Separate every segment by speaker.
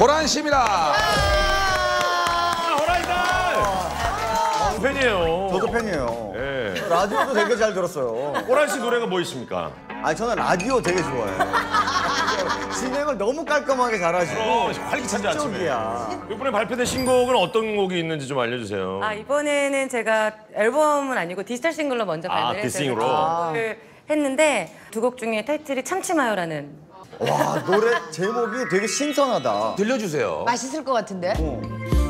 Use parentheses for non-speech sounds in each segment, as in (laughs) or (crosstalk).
Speaker 1: 호란 씨입니다.
Speaker 2: 호란이다! 팬이에요.
Speaker 3: 저도 팬이에요.
Speaker 2: 예.
Speaker 3: 라디오도 되게 잘 들었어요.
Speaker 2: 호란 씨 노래가 뭐 있습니까?
Speaker 3: 아니 저는 라디오 되게 좋아해요. 진행을 너무 깔끔하게 잘하시고
Speaker 2: 어, 활기찬지 아침에. 이번에 발표된 신곡은 어떤 곡이 있는지 좀 알려주세요.
Speaker 4: 아 이번에는 제가 앨범은 아니고 디지털 싱글로 먼저
Speaker 2: 아,
Speaker 4: 발매를
Speaker 2: 디싱으로?
Speaker 4: 했는데 두 곡 중에 타이틀이 참치마요라는
Speaker 3: 와 노래 제목이 되게 신선하다.
Speaker 1: 들려주세요.
Speaker 5: 맛있을 것 같은데?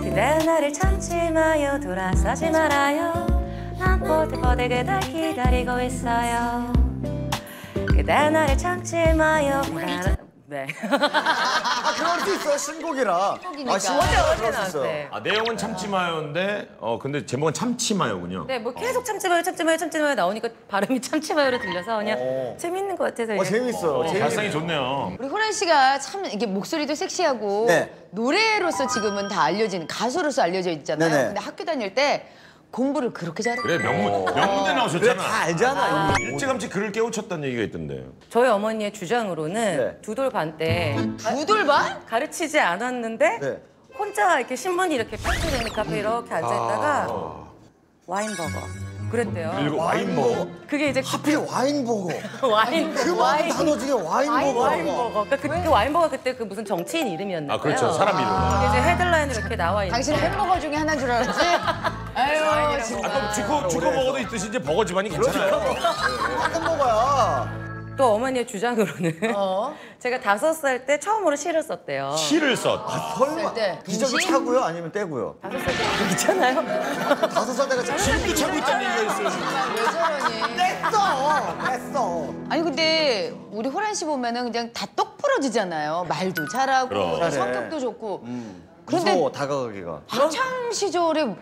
Speaker 4: 그대 나를 참지 마요 돌아서지 말아요 난 뽀득뽀득 그댈 기다리고 있어요 그대 나를 참지 마요 그대 네
Speaker 3: 아 그럴 수 있어 신곡이라.
Speaker 5: 신곡이니까.
Speaker 3: 아 신곡이라
Speaker 4: 어제
Speaker 3: 그럴 수 있어요.
Speaker 4: 나왔어요
Speaker 2: 아, 내용은 참치마요인데, 어, 근데 제목은 참치마요군요.
Speaker 4: 네, 뭐 계속 참지 마요, 참지 마요, 참지 마요 나오니까 발음이 (laughs) 참지 마요로 들려서 그냥
Speaker 3: 어.
Speaker 4: 재밌는 것 같아서.
Speaker 3: 어. 재밌어요.
Speaker 2: 어,
Speaker 3: 재밌-
Speaker 2: 발상이 좋네요.
Speaker 5: 우리 호란 씨가 참 이게 목소리도 섹시하고
Speaker 3: 네.
Speaker 5: 노래로서 지금은 다 알려진 가수로서 알려져 있잖아요.
Speaker 3: 네네.
Speaker 5: 근데 학교 다닐 때 공부를 그렇게 잘해.
Speaker 2: 그래, 명문, 명문대
Speaker 3: 그래
Speaker 2: 나오셨잖아.
Speaker 3: 다 알잖아. 이미.
Speaker 2: 일찌감치 글을 깨우쳤다는 얘기가 있던데.
Speaker 4: 저희 어머니의 주장으로는
Speaker 3: 네.
Speaker 4: 두돌반때
Speaker 5: 부돌반?
Speaker 4: 가르치지 않았는데
Speaker 3: 네.
Speaker 4: 혼자 이렇게 신문이 이렇게 팩트되는 카페에 이렇게 앉아 있다가 와인버거 그랬대요.
Speaker 2: 그리고 와인 먹어.
Speaker 4: 그게 이제
Speaker 3: 하필 와인버거. (laughs)
Speaker 4: 와인
Speaker 3: 그
Speaker 4: 와인
Speaker 3: 단어 중에 와인버거.
Speaker 4: 와인버거. 그러니까 그, 그 와인버거 그때 그 무슨 정치인 이름이었나
Speaker 2: 아,
Speaker 4: 봐요.
Speaker 2: 그렇죠. 사람 이름.
Speaker 4: 그게 이제 헤드라인으로 이렇게 나와 있는.
Speaker 5: 당신 햄버거 중에 하나인 줄 알았지? (laughs) 아유, 진짜.
Speaker 2: 아, 주커 먹어도 있듯이 이제 버거 집안이 괜찮아요.
Speaker 3: 같은 버거야.
Speaker 4: 또 어머니의 주장으로는
Speaker 5: 어? (laughs)
Speaker 4: 제가 다섯 살 때 처음으로 시를 썼대요.
Speaker 2: 시를 썼.
Speaker 3: 설마
Speaker 5: 때.
Speaker 3: 기적이
Speaker 5: 중심?
Speaker 3: 차고요? 아니면 떼고요?
Speaker 4: 다섯 살 때 있잖아요.
Speaker 3: 다섯 살 때가 참
Speaker 2: 지금도 차고 있다는 얘기가 있어요.
Speaker 5: 왜 저러니?
Speaker 3: 뗐어. 뗐어.
Speaker 5: 아니 근데 우리 호란 씨 보면은 그냥 다 똑 부러지잖아요. 말도 잘하고
Speaker 2: 그럼.
Speaker 5: 성격도 좋고. 그런데
Speaker 3: 무서워 다가가기가.
Speaker 5: 학창 시절에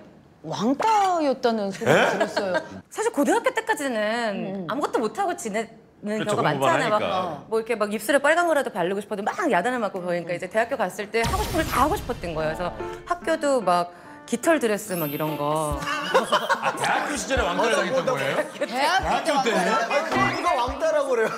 Speaker 5: 왕따였다는 소리 를 들었어요.
Speaker 4: 사실 고등학교 때까지는 아무것도 못하고 지내 는
Speaker 2: 그렇죠,
Speaker 4: 경우가 많잖아요. 막. 뭐 이렇게 막 입술에 빨간 거라도 바르고 싶어도 막 야단을 맞고 그러니까 이제 대학교 갔을 때 하고 싶은 걸 다 하고 싶었던 거예요. 그래서 학교도 막 깃털 드레스 막 이런 거. (laughs)
Speaker 2: 아, 대학교 시절에 왕따를 당했던 거예요?
Speaker 5: 대학교
Speaker 3: 때아 누가 왕따라고 그래요?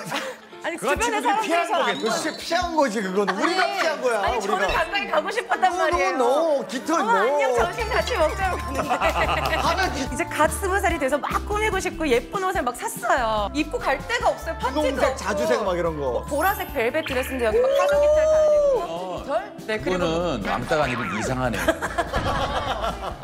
Speaker 4: 아니
Speaker 2: 그건
Speaker 4: 주변에
Speaker 2: 친구들이 피한
Speaker 4: 사람들이
Speaker 3: 그거 진짜 피한 거지 그거는. 우리가 피한 거야.
Speaker 4: 아니
Speaker 3: 우리가.
Speaker 4: 저는 가까이 가고 싶었단
Speaker 3: 너,
Speaker 4: 말이에요.
Speaker 3: 너, 깃털
Speaker 4: 어머
Speaker 3: 너.
Speaker 4: 안녕 점심 같이 먹자고 갔는데 (laughs)
Speaker 3: 하면
Speaker 4: 이제 갓 스무 살이 돼서 막 꾸미고 싶고 예쁜 옷을 막 샀어요. 입고 갈 데가 없어요. 파티도
Speaker 3: 분홍색,
Speaker 4: 없고.
Speaker 3: 자주색 막 이런 거.
Speaker 4: 보라색 벨벳 드레스인데 여기 막 가죽 깃털 달리고.
Speaker 5: 털?
Speaker 4: 네 그리고
Speaker 1: 이거는 왕따가 아니고 이상하네요. (laughs)